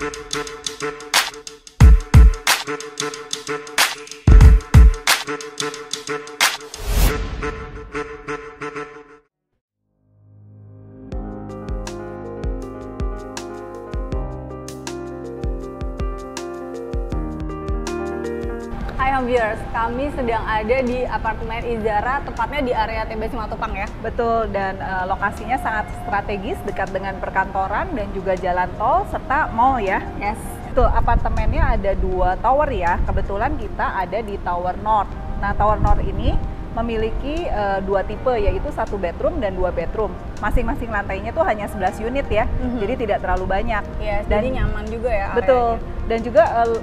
Thank you. Viewers, kami sedang ada di apartemen Izara, tepatnya di area TB Simatupang ya. Betul, dan eh, lokasinya sangat strategis dekat dengan perkantoran dan juga jalan tol serta mall ya. Yes. Betul, apartemennya ada dua tower ya. Kebetulan kita ada di Tower North. Nah, Tower North ini memiliki eh, dua tipe yaitu satu bedroom dan dua bedroom. Masing-masing lantainya tuh hanya 11 unit ya. Mhm. Jadi tidak terlalu banyak. Yes, Dan- jadi nyaman juga ya Betul. areanya. Dan juga eh,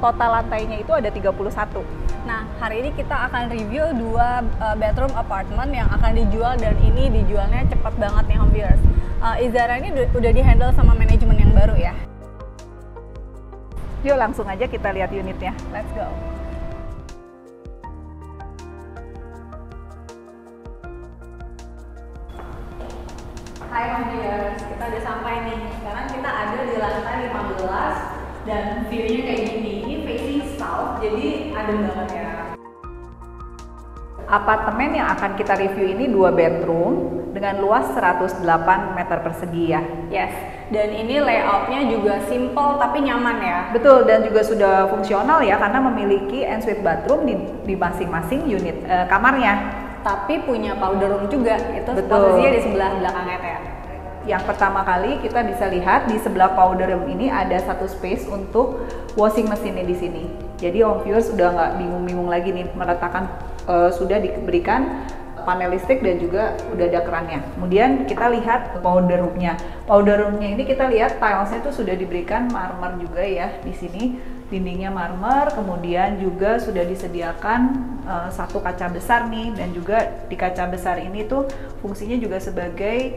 total lantainya itu ada 31. Nah, hari ini kita akan review dua uh, bedroom apartment yang akan dijual dan ini dijualnya cepat banget nih Home Viewers. Uh, Izara ini udah- di-handle sama manajemen yang baru ya. Yuk langsung aja kita lihat unitnya. Let's go. Hai Home Viewers, kita udah sampai nih. Sekarang kita ada di lantai 15 dan view-nya kayak gini. Ini facing south, jadi adem banget ya. Apartemen yang akan kita review ini dua bedroom dengan luas 108 meter persegi ya. Yes, dan ini layoutnya juga simple tapi nyaman ya. Betul dan juga sudah fungsional ya karena memiliki ensuite bathroom di, di masing-masing unit eh, kamarnya. Tapi punya powder room juga, itu Betul. posisinya di sebelah belakangnya ya. Yang pertama kali kita bisa lihat di sebelah powder room ini ada satu space untuk washing mesinnya di sini. Jadi home viewers sudah nggak bingung-bingung lagi nih meletakkan eh, sudah diberikan panel listrik dan juga udah ada kerannya. Kemudian kita lihat powder roomnya. Powder roomnya ini kita lihat tilesnya itu sudah diberikan marmer juga ya di sini dindingnya marmer. Kemudian juga sudah disediakan eh, satu kaca besar nih dan juga di kaca besar ini tuh fungsinya juga sebagai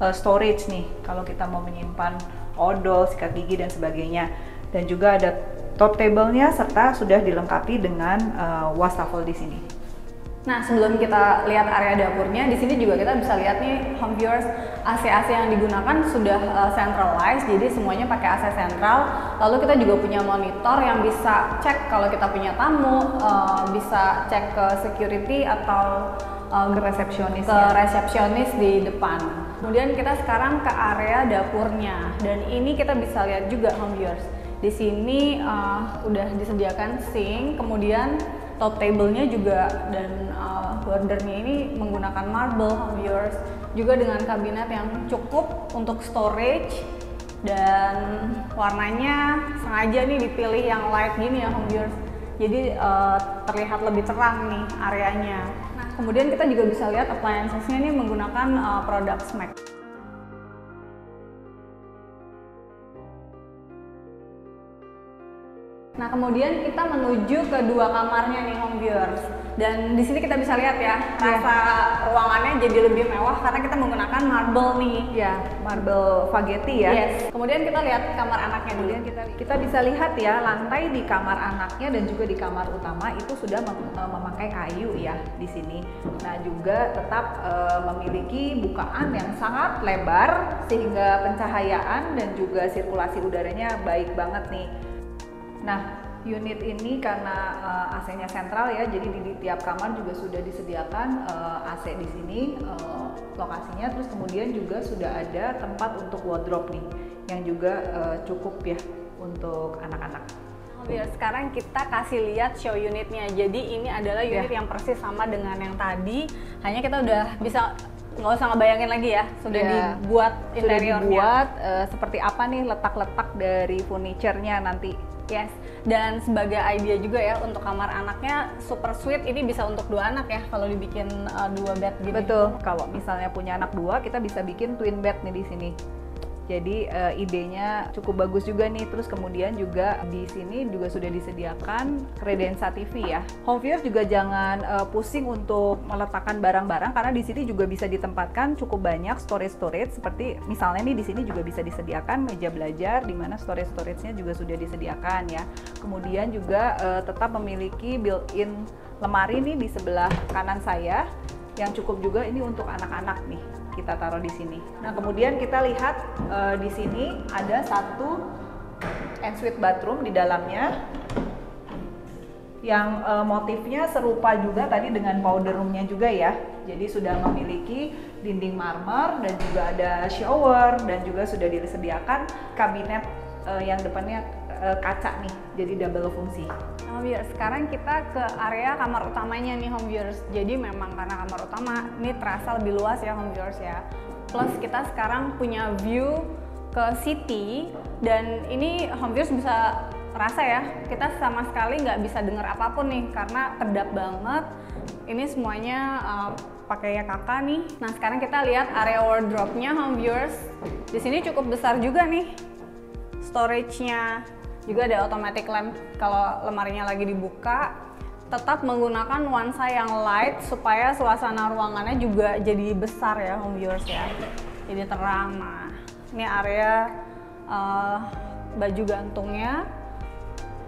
uh, storage nih kalau kita mau menyimpan odol, sikat gigi dan sebagainya. Dan juga ada top table-nya serta sudah dilengkapi dengan uh, wastafel di sini. Nah, sebelum kita lihat area dapurnya, di sini juga kita bisa lihat nih home viewers AC-AC yang digunakan sudah uh, centralized, jadi semuanya pakai AC sentral. Lalu kita juga punya monitor yang bisa cek kalau kita punya tamu, uh, bisa cek ke security atau uh, Ke resepsionis ke ya. resepsionis di depan. Kemudian kita sekarang ke area dapurnya. Dan ini kita bisa lihat juga home viewers. Di sini uh, udah disediakan sink, kemudian top table-nya juga. Dan uh, bordernya ini menggunakan marble home viewers. Juga dengan kabinet yang cukup untuk storage. Dan warnanya sengaja nih dipilih yang light gini ya home viewers. Jadi uh, terlihat lebih terang nih areanya. Kemudian kita juga bisa lihat appliances-nya ini menggunakan uh, produk SMAC. Nah, kemudian kita menuju ke dua kamarnya nih home viewers. Dan di sini kita bisa lihat ya, rasa ruangannya jadi lebih mewah karena kita menggunakan marble nih. Ya, marble spaghetti ya. Yes. Kemudian kita lihat kamar anaknya dulu. Kemudian kita kita bisa lihat ya lantai di kamar anaknya dan juga di kamar utama itu sudah mem- eh, memakai kayu ya di sini. Nah juga tetap eh, memiliki bukaan yang sangat lebar sehingga pencahayaan dan juga sirkulasi udaranya baik banget nih. Nah unit ini karena eh, AC-nya sentral ya, jadi di, di tiap kamar juga sudah disediakan eh, AC di sini eh, lokasinya. Terus kemudian juga sudah ada tempat untuk wardrobe nih, yang juga eh, cukup ya untuk anak-anak. Biar sekarang kita kasih lihat show unitnya. Jadi ini adalah unit Ya. yang persis sama dengan yang tadi. Hanya kita udah bisa nggak usah ngebayangin lagi ya, sudah Ya. dibuat Sudah interiornya. dibuat eh, seperti apa nih letak-letak dari furniture-nya nanti. Yes. Dan sebagai idea juga ya untuk kamar anaknya super sweet. Ini bisa untuk dua anak ya kalau dibikin uh, dua bed gitu. Betul. Kalau misalnya punya anak dua, kita bisa bikin twin bed nih di sini. Jadi eh, idenya cukup bagus juga nih. Terus kemudian juga di sini juga sudah disediakan kredensa TV ya. Home viewers juga jangan eh, pusing untuk meletakkan barang-barang karena di sini juga bisa ditempatkan cukup banyak storage-storage seperti misalnya nih di sini juga bisa disediakan meja belajar di mana storage-storage-nya juga sudah disediakan ya. Kemudian juga eh, tetap memiliki built-in lemari nih di sebelah kanan saya yang cukup juga ini untuk anak-anak nih kita taruh di sini. Nah kemudian kita lihat eh, di sini ada satu ensuite bathroom di dalamnya yang uh, motifnya serupa juga tadi dengan powder roomnya juga ya. Jadi sudah memiliki dinding marmer dan juga ada shower dan juga sudah disediakan kabinet uh, yang depannya uh, kaca nih, jadi double fungsi. Home viewers, sekarang kita ke area kamar utamanya nih home viewers. Jadi memang karena kamar utama ini terasa lebih luas ya home viewers ya. Plus kita sekarang punya view ke city dan ini home viewers bisa rasa ya kita sama sekali nggak bisa dengar apa pun nih karena kedap banget ini semuanya uh, pakai ya kakak nih nah sekarang kita lihat area wardrobe-nya home viewers di sini cukup besar juga nih storage-nya juga ada automatic lamp kalau lemarinya lagi dibuka tetap menggunakan nuansa yang light supaya suasana ruangannya juga jadi besar ya home viewers ya jadi terang nah ini area uh, baju gantungnya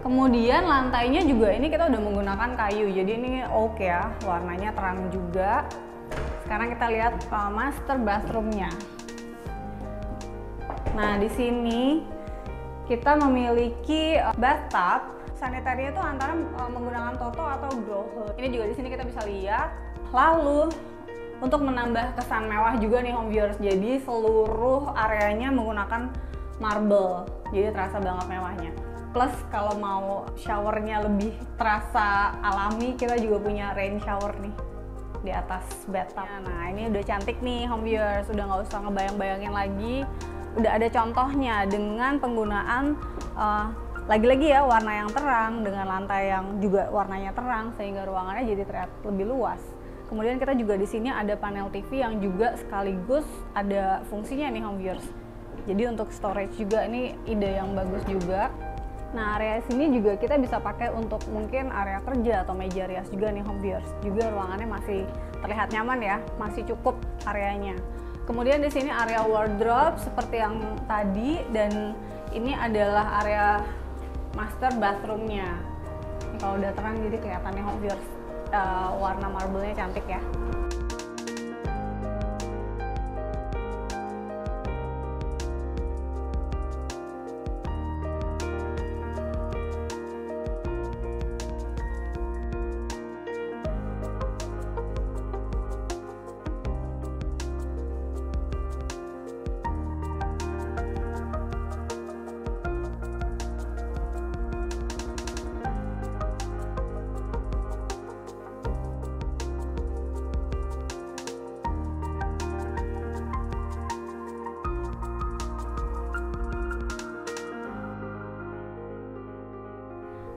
Kemudian lantainya juga ini kita udah menggunakan kayu, jadi ini oak ya, warnanya terang juga. Sekarang kita lihat uh, master bathroomnya. Nah di sini kita memiliki uh, bathtub. Sanitarinya itu antara uh, menggunakan toto atau grohe. Ini juga di sini kita bisa lihat. Lalu untuk menambah kesan mewah juga nih home viewers, jadi seluruh areanya menggunakan marble, jadi terasa banget mewahnya plus kalau mau showernya lebih terasa alami kita juga punya rain shower nih di atas bathtub nah ini udah cantik nih home viewers udah nggak usah ngebayang-bayangin lagi udah ada contohnya dengan penggunaan uh, lagi-lagi ya warna yang terang dengan lantai yang juga warnanya terang sehingga ruangannya jadi terlihat lebih luas. Kemudian kita juga di sini ada panel TV yang juga sekaligus ada fungsinya nih home viewers. Jadi untuk storage juga ini ide yang bagus juga. Nah area sini juga kita bisa pakai untuk mungkin area kerja atau meja rias juga nih home viewers. Juga ruangannya masih terlihat nyaman ya, masih cukup areanya. Kemudian di sini area wardrobe seperti yang tadi dan ini adalah area master bathroomnya. Kalau udah terang jadi kelihatannya viewers uh, warna marble-nya cantik ya.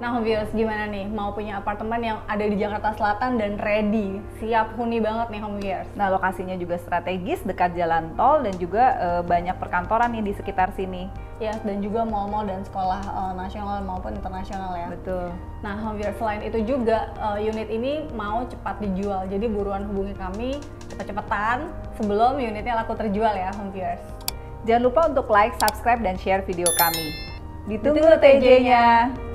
Nah, home viewers gimana nih? Mau punya apartemen yang ada di Jakarta Selatan dan ready, siap huni banget nih home viewers. Nah, lokasinya juga strategis, dekat jalan tol dan juga e, banyak perkantoran nih di sekitar sini. Ya, dan juga mall-mall dan sekolah e, nasional maupun internasional ya. Betul. Nah, home viewers selain itu juga e, unit ini mau cepat dijual. Jadi buruan hubungi kami cepet-cepetan sebelum unitnya laku terjual ya, home viewers. Jangan lupa untuk like, subscribe, dan share video kami. Ditunggu TJ-nya.